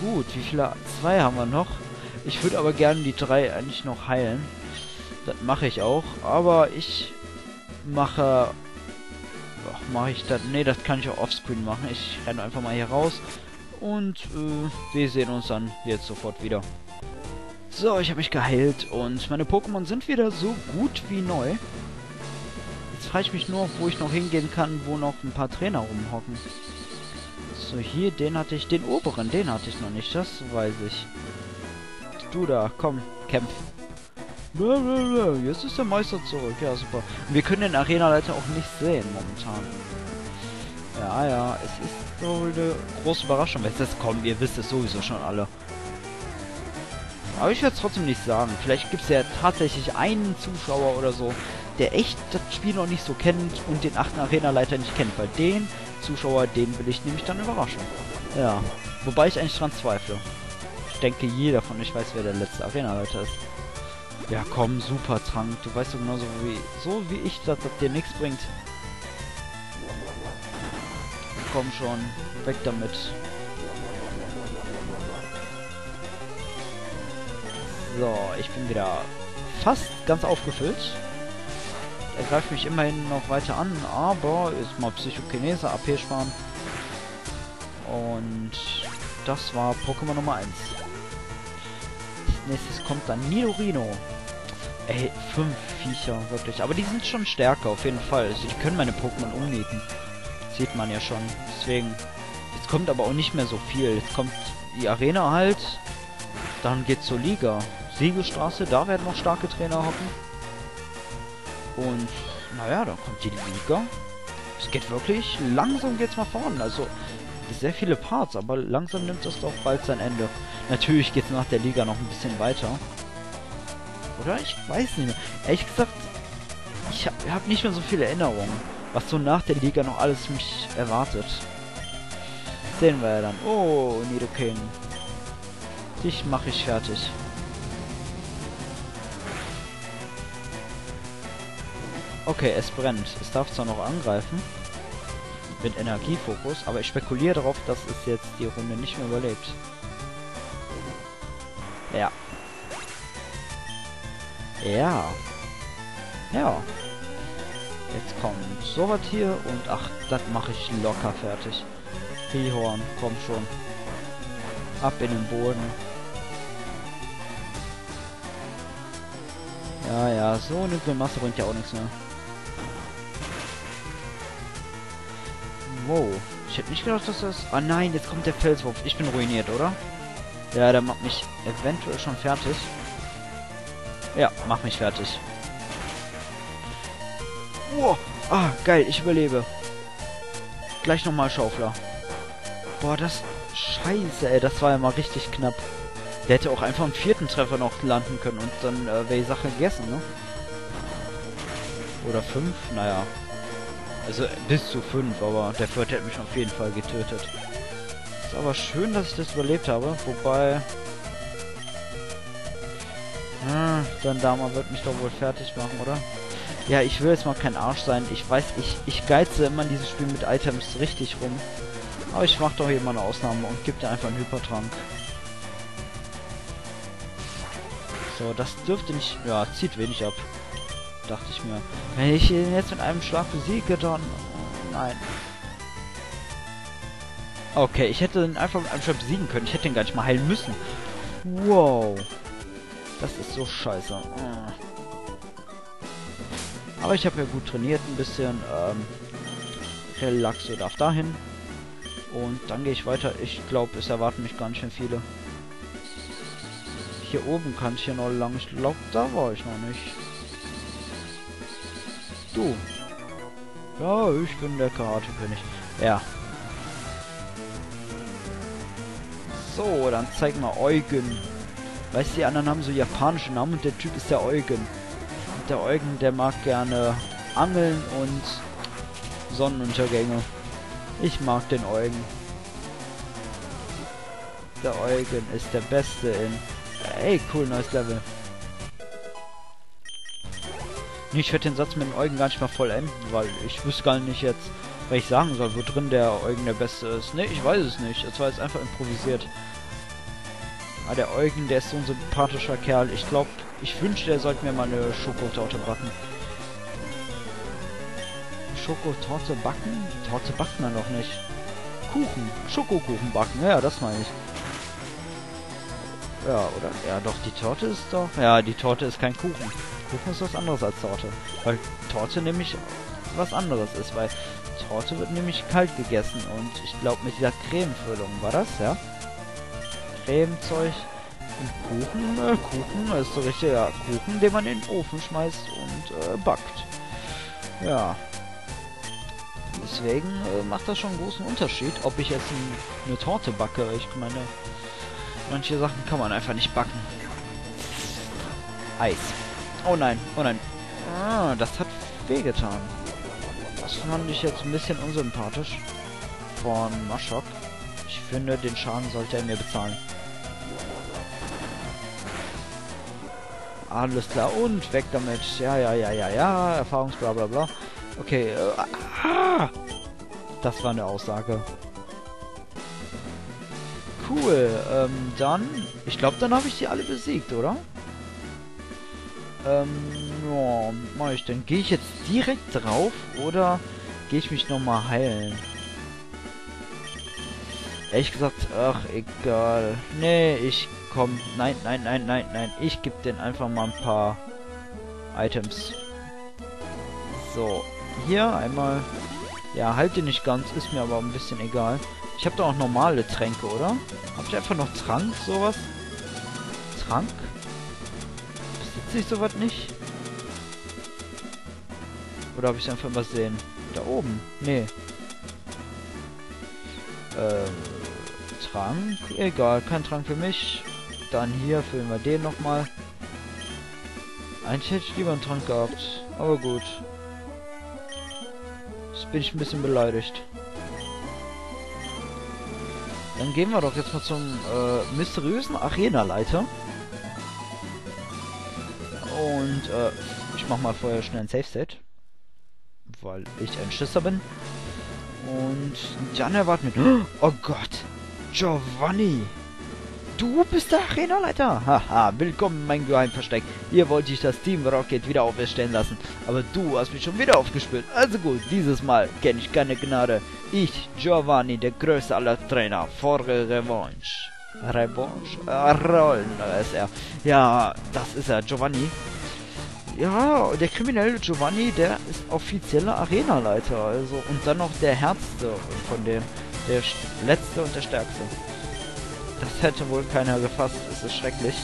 Gut, wie viele? Zwei haben wir noch. Ich würde aber gerne die drei eigentlich noch heilen. Das mache ich auch. Aber ich mache... Mache ich das? Ne, das kann ich auch offscreen machen. Ich renne einfach mal hier raus. Und äh, wir sehen uns dann jetzt sofort wieder. So, ich habe mich geheilt und meine Pokémon sind wieder so gut wie neu. Jetzt frage ich mich nur, wo ich noch hingehen kann, wo noch ein paar Trainer rumhocken. So, hier, den hatte ich, den oberen, den hatte ich noch nicht, das weiß ich. Du da, komm, kämpf. Jetzt ist der Meister zurück, ja super. Wir können den Arena-Leiter auch nicht sehen momentan. Ja, ja, es ist wohl eine große Überraschung. Wenn es das kommt, ihr wisst es sowieso schon alle. Aber ich werde es trotzdem nicht sagen. Vielleicht gibt es ja tatsächlich einen Zuschauer oder so, der echt das Spiel noch nicht so kennt und den achten Arena-Leiter nicht kennt. Weil den Zuschauer, den will ich nämlich dann überraschen. Ja, wobei ich eigentlich dran zweifle. Ich denke, jeder von euch weiß, wer der letzte Arena-Leiter ist. Ja, komm, super Trank. Du weißt doch genauso wie, so wie ich, dass das dir nichts bringt. Komm schon, weg damit. So, ich bin wieder fast ganz aufgefüllt. Er greift mich immerhin noch weiter an, aber ist mal Psychokinese, AP sparen. Und das war Pokémon Nummer 1. nächstes kommt dann Nidorino. Ey, fünf Viecher, wirklich. Aber die sind schon stärker, auf jeden Fall. Also ich kann meine Pokémon umnieten. Sieht man ja schon. Deswegen. Jetzt kommt aber auch nicht mehr so viel. Jetzt kommt die Arena halt. Dann geht's zur Liga. Siegelstraße, da werden noch starke Trainer hocken. Und, naja, dann kommt die Liga. Es geht wirklich, langsam geht's mal voran. Also, sehr viele Parts, aber langsam nimmt das doch bald sein Ende. Natürlich geht's nach der Liga noch ein bisschen weiter. Oder? Ich weiß nicht mehr. Ehrlich gesagt, ich habe hab nicht mehr so viele Erinnerungen, was so nach der Liga noch alles mich erwartet. Sehen wir ja dann. Oh, Nidoking. Dich mache ich fertig. Okay, es brennt. Es darf zwar noch angreifen. Mit Energiefokus, aber ich spekuliere darauf, dass es jetzt die Runde nicht mehr überlebt. Ja. Ja. Ja. Jetzt kommt sowas hier und ach, das mache ich locker fertig. Rihorn, komm schon. Ab in den Boden. Ja, ja, so eine Grimasse bringt ja auch nichts mehr. Wow. Ich hätte nicht gedacht, dass das... Ah nein, jetzt kommt der Felswurf. Ich bin ruiniert, oder? Ja, der macht mich eventuell schon fertig. Ja, mach mich fertig. Wow. Ah, geil, ich überlebe. Gleich nochmal Schaufler. Boah, das... Scheiße, ey, das war ja mal richtig knapp. Der hätte auch einfach einen vierten Treffer noch landen können und dann äh, wäre die Sache gegessen, ne? Oder fünf? Naja, also bis zu fünf, aber der vierte hat mich auf jeden Fall getötet. Ist aber schön, dass ich das überlebt habe, wobei... Hm, dann Dama wird mich doch wohl fertig machen, oder? Ja, ich will jetzt mal kein Arsch sein. Ich weiß, ich, ich geize immer in dieses Spiel mit Items richtig rum. Aber ich mache doch hier mal eine Ausnahme und gebe dir einfach einen Hypertrank. So, das dürfte nicht... Ja, zieht wenig ab dachte ich mir. Wenn ich ihn jetzt mit einem Schlag besiege, dann... Nein. Okay, ich hätte ihn einfach mit einem Schlag besiegen können. Ich hätte ihn gar nicht mal heilen müssen. Wow. Das ist so scheiße. Ah. Aber ich habe ja gut trainiert ein bisschen. Ähm, Relaxo darf dahin. Und dann gehe ich weiter. Ich glaube, es erwarten mich nicht mehr viele. Hier oben kann ich ja noch lang. Ich glaube, da war ich noch nicht. Du. Ja, ich bin der Karate-König. Ja. So, dann zeig mal Eugen. Weißt du, die anderen haben so japanische Namen und der Typ ist der Eugen. Und der Eugen, der mag gerne Angeln und Sonnenuntergänge. Ich mag den Eugen. Der Eugen ist der Beste in... Ey, cool, neues Level. Ich werde den Satz mit den Augen gar nicht mal vollenden, weil ich wüsste gar nicht jetzt, weil ich sagen soll, wo drin der Eugen der Beste ist. Ne, ich weiß es nicht. Es war jetzt einfach improvisiert. Ah, der Eugen, der ist so ein sympathischer Kerl. Ich glaube, ich wünschte, er sollte mir mal eine Schokotorte backen. Schokotorte backen? Torte backt man doch nicht. Kuchen. Schokokuchen backen. Ja, das meine ich. Ja, oder? Ja, doch, die Torte ist doch... Ja, die Torte ist kein Kuchen. Kuchen ist was anderes als Torte. Weil Torte nämlich was anderes ist, weil Torte wird nämlich kalt gegessen und ich glaube mit dieser Cremefüllung war das, ja? Cremezeug und Kuchen, äh, Kuchen ist so richtig, ja, Kuchen, den man in den Ofen schmeißt und äh, backt. Ja. Deswegen äh, macht das schon einen großen Unterschied, ob ich jetzt ein, eine Torte backe. Ich meine, manche Sachen kann man einfach nicht backen. Eis. Oh nein, oh nein. Ah, das hat wehgetan. Das fand ich jetzt ein bisschen unsympathisch von Maschok. Ich finde, den Schaden sollte er mir bezahlen. Alles klar, und weg damit. Ja, ja, ja, ja, ja. Erfahrungsbla bla bla. Okay, äh, ah, das war eine Aussage. Cool, ähm, dann... Ich glaube, dann habe ich die alle besiegt, oder? Ähm, ja, mach ich denn? Gehe ich jetzt direkt drauf oder gehe ich mich nochmal heilen? Ehrlich gesagt, ach, egal. Nee, ich komm. Nein, nein, nein, nein, nein. Ich gebe den einfach mal ein paar Items. So, hier einmal... Ja, halt den nicht ganz, ist mir aber ein bisschen egal. Ich habe doch auch normale Tränke, oder? Habt ihr einfach noch Trank, sowas? Trank? Besitze ich sowas nicht? Oder habe ich einfach übersehen? Da oben? Nee. Äh, Trank? Egal, kein Trank für mich. Dann hier füllen wir den nochmal. Eigentlich hätte ich lieber einen Trank gehabt. Aber gut. Jetzt bin ich ein bisschen beleidigt. Dann gehen wir doch jetzt mal zum äh, mysteriösen Arena-Leiter. Und äh, ich mach mal vorher schnell ein Safe-Set. Weil ich ein Schisser bin. Und dann erwarten wir... Oh Gott! Giovanni! Du bist der Arenaleiter! Haha, willkommen mein Geheimversteck. Hier wollte ich das Team Rocket wieder auferstellen lassen. Aber du hast mich schon wieder aufgespürt. Also gut, dieses Mal kenne ich keine Gnade. Ich, Giovanni, der größte aller Trainer, fordere Revanche. Revanche? Äh, Rollen ist er. Ja, das ist er, Giovanni. Ja, der kriminelle Giovanni, der ist offizieller Arenaleiter, also und dann noch der Herzste von dem, der letzte und der stärkste. Das hätte wohl keiner gefasst, es ist schrecklich.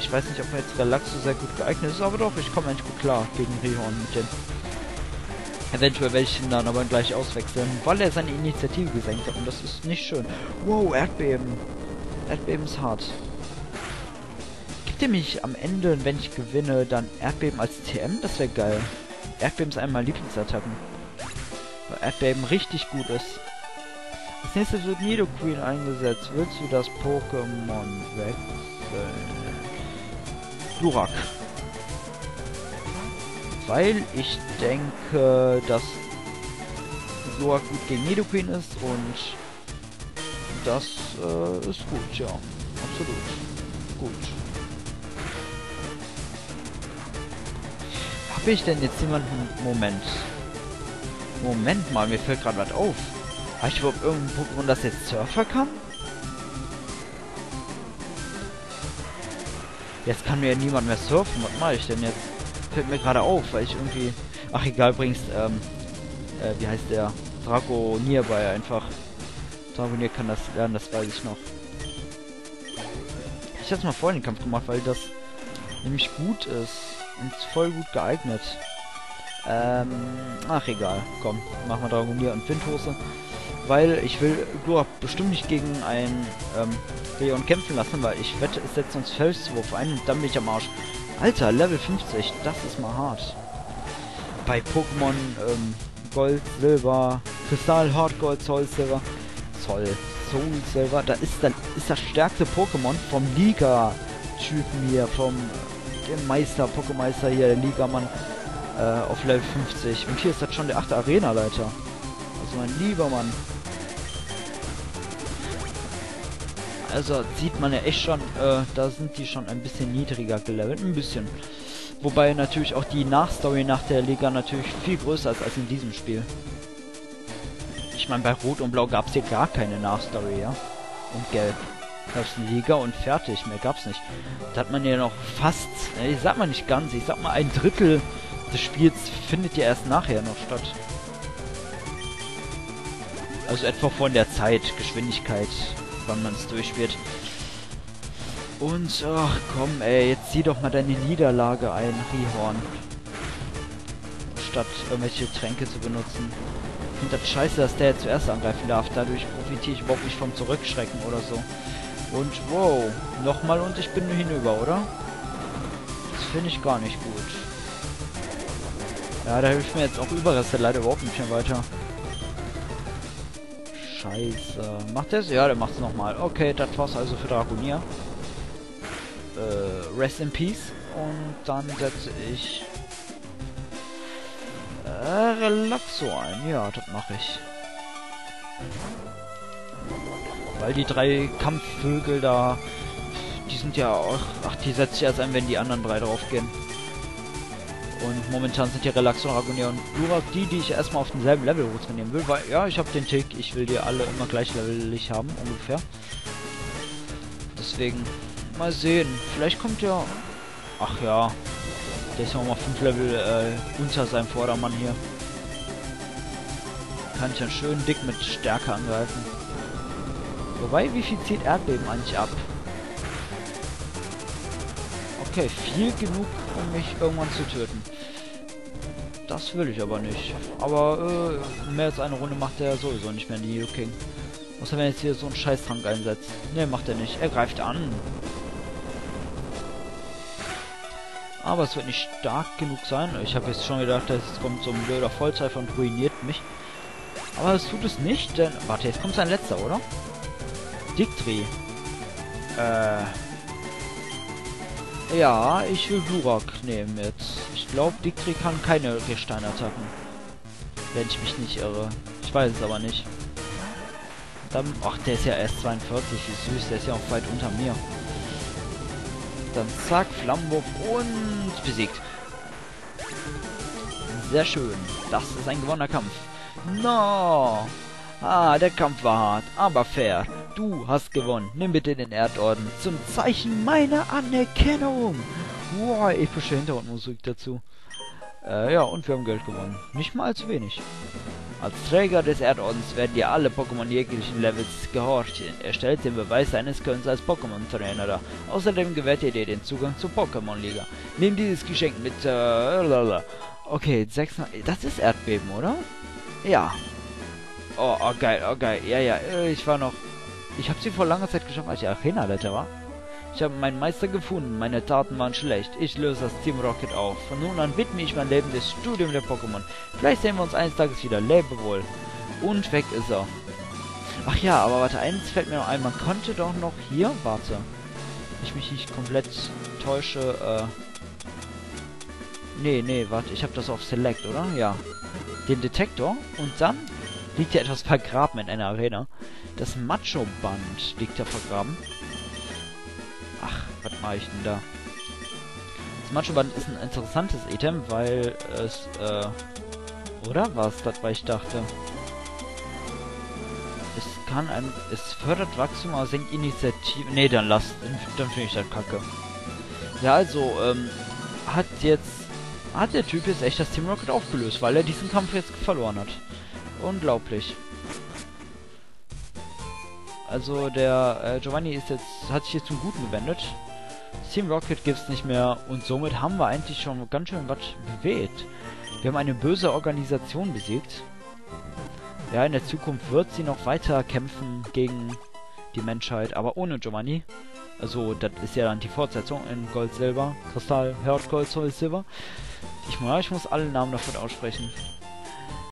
Ich weiß nicht, ob mir jetzt Relaxo sehr gut geeignet ist, aber doch, ich komme eigentlich gut klar gegen Rihorn mit dem. Eventuell werde ich ihn dann aber gleich auswechseln, weil er seine Initiative gesenkt hat und das ist nicht schön. Wow, Erdbeben. Erdbeben ist hart. Gibt er mich am Ende, wenn ich gewinne, dann Erdbeben als TM? Das wäre geil. Erdbeben ist meiner Lieblingsattacken. Weil Erdbeben richtig gut ist. Als nächstes wird Nidoqueen eingesetzt. Willst du das Pokémon wechseln? Glurak weil ich denke, dass Glurak gut gegen Nidoqueen ist und das äh, ist gut, ja. Absolut. Gut. Habe ich denn jetzt jemanden... Moment. Moment mal, mir fällt gerade was auf. Habe ich überhaupt irgendein Pokémon, das jetzt Surfer kann? Jetzt kann mir ja niemand mehr surfen. Was mache ich denn jetzt? Fällt mir gerade auf, weil ich irgendwie... Ach egal, bringst, ähm, äh, wie heißt der? Draco Nearby einfach. Dragonier kann das lernen, das weiß ich noch. Ich hab's mal vorhin den Kampf gemacht, weil das nämlich gut ist und voll gut geeignet. Ähm, ach egal, komm, machen wir Dragonier und Windhose. Weil ich will Glor bestimmt nicht gegen ein ähm, Leon kämpfen lassen, weil ich wette, es setzt uns Felswurf ein und dann bin ich am Arsch. Alter, Level 50, das ist mal hart. Bei Pokémon ähm, Gold, Silber, Kristall, Hardgold, Zoll, Silber, Zoll, Soul Silber, da ist dann ist das stärkste Pokémon vom Liga-Typen hier, vom dem Meister, Pokémeister hier, der Liga-Mann. Äh, auf Level 50. Und hier ist das schon der achte Arena-Leiter. Also mein lieber Mann. Also sieht man ja echt schon, äh, da sind die schon ein bisschen niedriger gelevelt. Ein bisschen. Wobei natürlich auch die Nachstory nach der Liga natürlich viel größer ist als in diesem Spiel. Ich meine, bei Rot und Blau gab es hier gar keine Nachstory, ja? Und Gelb. Das Liga und fertig, mehr gab's nicht. Da hat man ja noch fast, ich sag mal nicht ganz, ich sag mal ein Drittel des Spiels findet ja erst nachher noch statt. Also etwa von der Zeit, Geschwindigkeit, wann man es durchspielt. Und, ach komm, ey, jetzt zieh doch mal deine Niederlage ein, Rihorn. Statt irgendwelche Tränke zu benutzen. Ich finde das scheiße, dass der jetzt zuerst angreifen darf. Dadurch profitiere ich überhaupt nicht vom Zurückschrecken oder so. Und, wow, nochmal und ich bin hinüber, oder? Das finde ich gar nicht gut. Ja, da hilft mir jetzt auch Überreste leider überhaupt nicht mehr weiter. Scheiße. Macht es? Ja, der macht es nochmal. Okay, das war's also für Dragonier äh, Rest in Peace. Und dann setze ich äh, Relaxo ein. Ja, das mache ich. Weil die drei Kampfvögel da, die sind ja auch... Ach, die setze ich erst ein, wenn die anderen drei draufgehen. Und momentan sind ja Relaxo, Ragonia und Durak die, die ich erstmal auf demselben Level hochtrainieren will. Weil, ja, ich habe den Tick, ich will die alle immer gleich levelig haben, ungefähr. Deswegen Mal sehen. Vielleicht kommt ja... Ach ja. Der ist ja mal 5 Level äh, unter seinem Vordermann hier. Kann ich ja schön dick mit Stärke angreifen. Wobei, wie viel zieht Erdbeben eigentlich ab? Okay, viel genug, um mich irgendwann zu töten. Das will ich aber nicht. Aber äh, mehr als eine Runde macht er sowieso nicht mehr in die King. Außer wenn jetzt hier so einen Scheißtrank einsetzt. Ne, macht er nicht. Er greift an. Aber es wird nicht stark genug sein. Ich habe jetzt schon gedacht, es kommt so ein blöder Vollzeifer und ruiniert mich. Aber es tut es nicht, denn... Warte, jetzt kommt sein letzter, oder? Dictri. Äh... Ja, ich will Glurak nehmen jetzt. Ich glaube, Dictri kann keine Gesteinattacken. Wenn ich mich nicht irre. Ich weiß es aber nicht. Dann, ach, der ist ja erst 42, wie süß. Der ist ja auch weit unter mir. Dann zack, Flammenwurf und besiegt. Sehr schön. Das ist ein gewonnener Kampf. No! Ah, der Kampf war hart, aber fair. Du hast gewonnen. Nimm bitte den Erdorden zum Zeichen meiner Anerkennung. Wow, epische Hintergrundmusik dazu. Äh, ja, und wir haben Geld gewonnen. Nicht mal allzu wenig. Als Träger des Erdordens werden dir alle Pokémon jeglichen Levels gehorchen. Er stellt den Beweis seines Könnens als Pokémon-Trainer dar. Außerdem gewährt er dir den Zugang zur Pokémon-Liga. Nimm dieses Geschenk mit... Äh, okay, 6... Das ist Erdbeben, oder? Ja. Oh, oh, geil, oh, geil. Ja, ja, ich war noch... Ich habe sie vor langer Zeit geschafft, als ich Arena-Leiter war. Ich habe meinen Meister gefunden, meine Taten waren schlecht. Ich löse das Team Rocket auf. Von nun an widme ich mein Leben des Studium der Pokémon. Vielleicht sehen wir uns eines Tages wieder. Lebe wohl. Und weg ist er. Ach ja, aber warte, eins fällt mir noch ein. Man konnte doch noch hier... Warte. Ich mich nicht komplett täusche, äh... Nee, nee, warte. Ich habe das auf Select, oder? Ja. Den Detektor. Und dann liegt ja etwas vergraben in einer Arena. Das Macho-Band liegt ja vergraben. Ach, was mache ich denn da? Das Macho-Band ist ein interessantes Item, weil es, äh... Oder was? Das, weil ich dachte. Es kann ein... Es fördert Wachstum, aber senkt Initiative... Nee, dann lass... Dann finde ich das kacke. Ja, also, ähm... Hat jetzt... Hat der Typ jetzt echt das Team Rocket aufgelöst, weil er diesen Kampf jetzt verloren hat. Unglaublich. Also der äh, Giovanni ist jetzt, hat sich jetzt zum Guten gewendet. Team Rocket gibt's nicht mehr und somit haben wir eigentlich schon ganz schön was bewegt. Wir haben eine böse Organisation besiegt. Ja, in der Zukunft wird sie noch weiter kämpfen gegen die Menschheit, aber ohne Giovanni. Also, das ist ja dann die Fortsetzung in Gold, Silber, Kristall, Herd, Gold, Soul, Silber. Ich, ich muss alle Namen davon aussprechen.